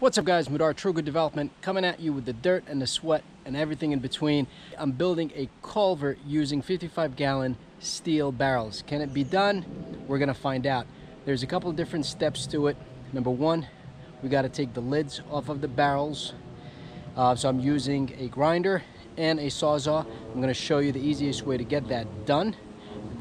What's up guys, Madar True Grit Development coming at you with the dirt and the sweat and everything in between. I'm building a culvert using 55 gallon steel barrels. Can it be done? We're gonna find out. There's a couple of different steps to it. Number one, we gotta take the lids off of the barrels. Uh, so I'm using a grinder and a Sawzall. I'm gonna show you the easiest way to get that done.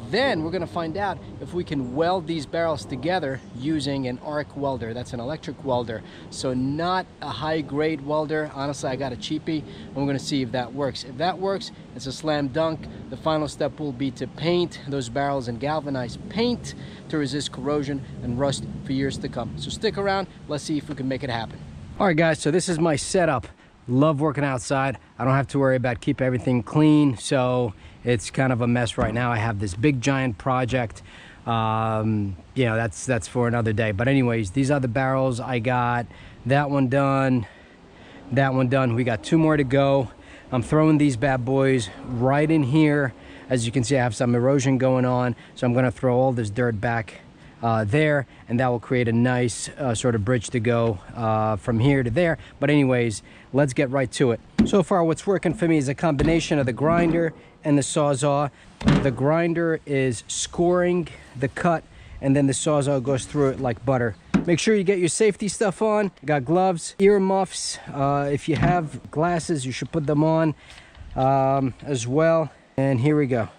Then we're gonna find out if we can weld these barrels together using an arc welder. That's an electric welder. So not a high grade welder. Honestly, I got a cheapie and we're gonna see if that works. If that works, it's a slam dunk. The final step will be to paint those barrels in galvanized paint to resist corrosion and rust for years to come. So stick around, let's see if we can make it happen. All right guys, so this is my setup. Love working outside. I don't have to worry about keep everything clean. So it's kind of a mess right now. I have this big giant project. Um, you know, that's that's for another day. But anyways, these are the barrels. I got that one done, that one done. We got two more to go. I'm throwing these bad boys right in here. As you can see, I have some erosion going on. So I'm gonna throw all this dirt back uh, there and that will create a nice uh, sort of bridge to go uh, from here to there. But anyways let's get right to it. So far what's working for me is a combination of the grinder and the sawzall. The grinder is scoring the cut and then the sawzall goes through it like butter. Make sure you get your safety stuff on. Got gloves ear muffs uh, if you have glasses you should put them on um, as well. And here we go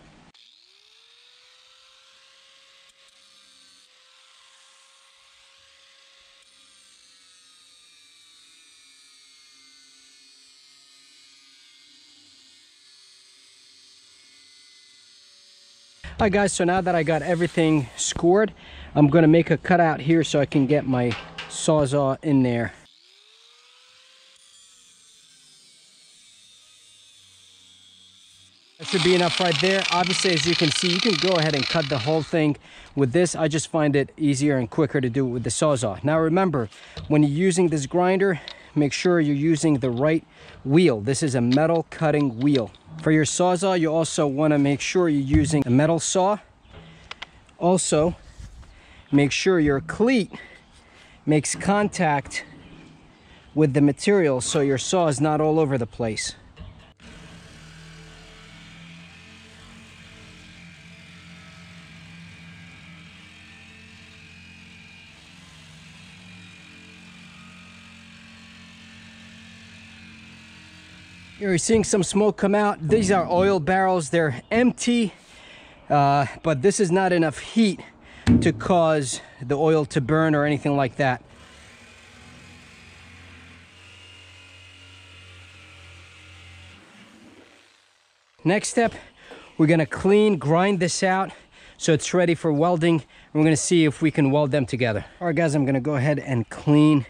All right guys, so now that I got everything scored, I'm gonna make a cutout here so I can get my Sawzall in there. That should be enough right there. Obviously, as you can see, you can go ahead and cut the whole thing with this. I just find it easier and quicker to do it with the Sawzall. Now remember, when you're using this grinder, make sure you're using the right wheel. This is a metal cutting wheel. For your Sawzall, you also want to make sure you're using a metal saw. Also, make sure your cleat makes contact with the material so your saw is not all over the place. You're seeing some smoke come out. These are oil barrels. They're empty, uh, but this is not enough heat to cause the oil to burn or anything like that. Next step, we're gonna clean, grind this out so it's ready for welding. We're gonna see if we can weld them together. All right, guys, I'm gonna go ahead and clean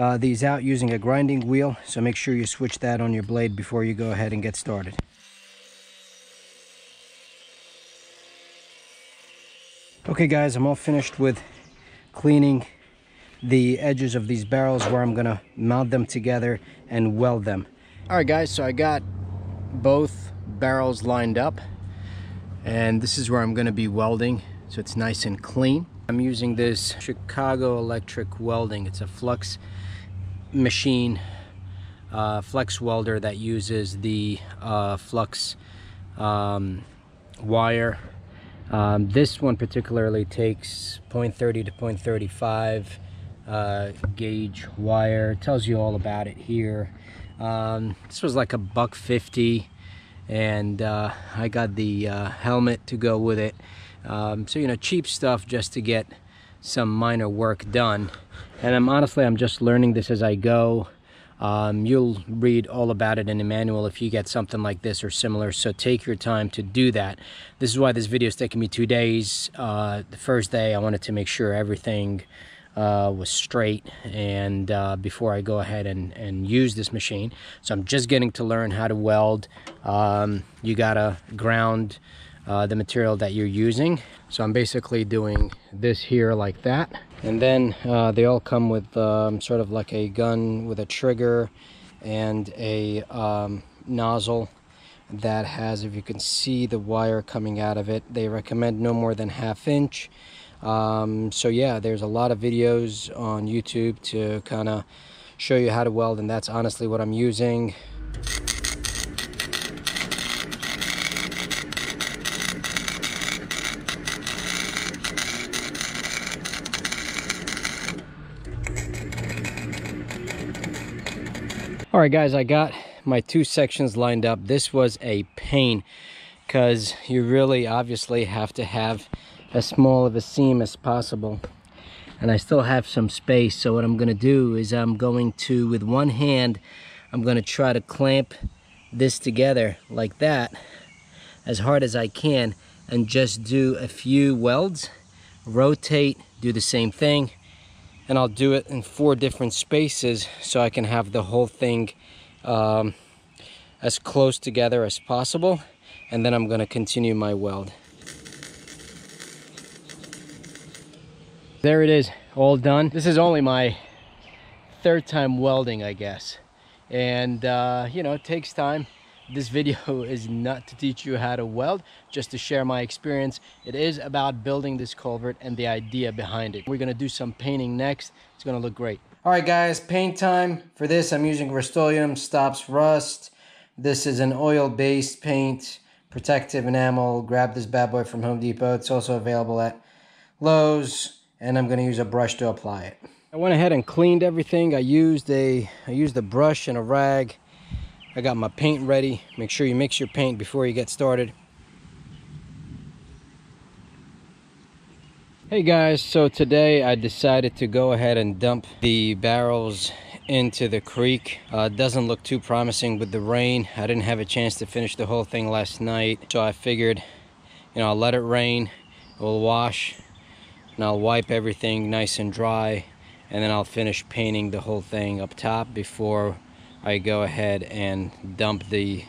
uh, these out using a grinding wheel. So make sure you switch that on your blade before you go ahead and get started. Okay guys, I'm all finished with cleaning the edges of these barrels where I'm gonna mount them together and weld them. All right guys, so I got both barrels lined up and this is where I'm gonna be welding so it's nice and clean. I'm using this Chicago Electric Welding. It's a flux machine, uh, flex welder that uses the uh, flux um, wire. Um, this one particularly takes 0.30 to 0.35 uh, gauge wire. Tells you all about it here. Um, this was like a buck 50 and uh, I got the uh, helmet to go with it. Um, so, you know, cheap stuff just to get some minor work done. And I'm honestly, I'm just learning this as I go. Um, you'll read all about it in the manual if you get something like this or similar. So take your time to do that. This is why this video is taking me two days. Uh, the first day, I wanted to make sure everything uh, was straight and uh, before I go ahead and, and use this machine. So I'm just getting to learn how to weld. Um, you gotta ground uh, the material that you're using. So I'm basically doing this here like that. And then uh, they all come with um, sort of like a gun with a trigger and a um, nozzle that has, if you can see the wire coming out of it, they recommend no more than half inch. Um, so yeah, there's a lot of videos on YouTube to kind of show you how to weld and that's honestly what I'm using. All right, guys, I got my two sections lined up. This was a pain because you really obviously have to have as small of a seam as possible. And I still have some space. So what I'm gonna do is I'm going to, with one hand, I'm gonna try to clamp this together like that as hard as I can and just do a few welds, rotate, do the same thing, and I'll do it in four different spaces so I can have the whole thing um, as close together as possible and then I'm going to continue my weld. There it is, all done. This is only my third time welding, I guess. And, uh, you know, it takes time this video is not to teach you how to weld just to share my experience. It is about building this culvert and the idea behind it. We're going to do some painting next. It's going to look great. All right guys paint time. For this i'm using rust-oleum stops rust. This is an oil-based paint protective enamel. Grab this bad boy from home depot. It's also available at lowes and i'm going to use a brush to apply it. I went ahead and cleaned everything. I used a i used a brush and a rag I got my paint ready. Make sure you mix your paint before you get started. Hey guys, so today I decided to go ahead and dump the barrels into the creek. Uh, doesn't look too promising with the rain. I didn't have a chance to finish the whole thing last night. So I figured, you know, I'll let it rain, it will wash, and I'll wipe everything nice and dry. And then I'll finish painting the whole thing up top before I go ahead and dump the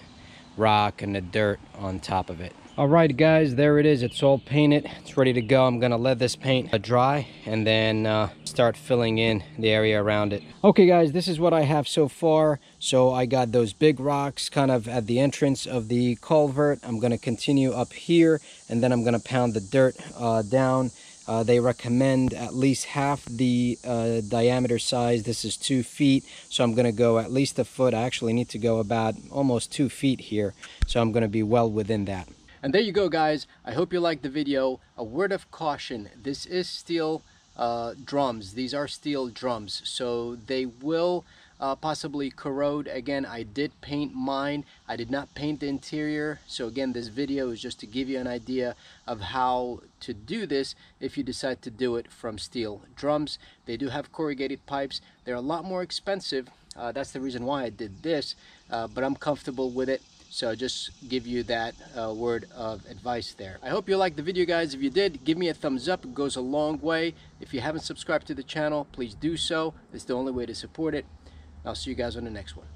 rock and the dirt on top of it. All right, guys, there it is. It's all painted. It's ready to go. I'm gonna let this paint dry and then uh, start filling in the area around it. Okay, guys, this is what I have so far. So I got those big rocks kind of at the entrance of the culvert. I'm gonna continue up here and then I'm gonna pound the dirt uh, down uh, they recommend at least half the uh, diameter size. This is two feet, so I'm going to go at least a foot. I actually need to go about almost two feet here, so I'm going to be well within that. And there you go, guys. I hope you liked the video. A word of caution, this is steel uh, drums. These are steel drums, so they will uh, possibly corrode. Again, I did paint mine. I did not paint the interior. So again, this video is just to give you an idea of how to do this if you decide to do it from steel drums. They do have corrugated pipes. They're a lot more expensive. Uh, that's the reason why I did this, uh, but I'm comfortable with it. So I just give you that uh, word of advice there. I hope you liked the video guys. If you did, give me a thumbs up. It goes a long way. If you haven't subscribed to the channel, please do so. It's the only way to support it. I'll see you guys on the next one.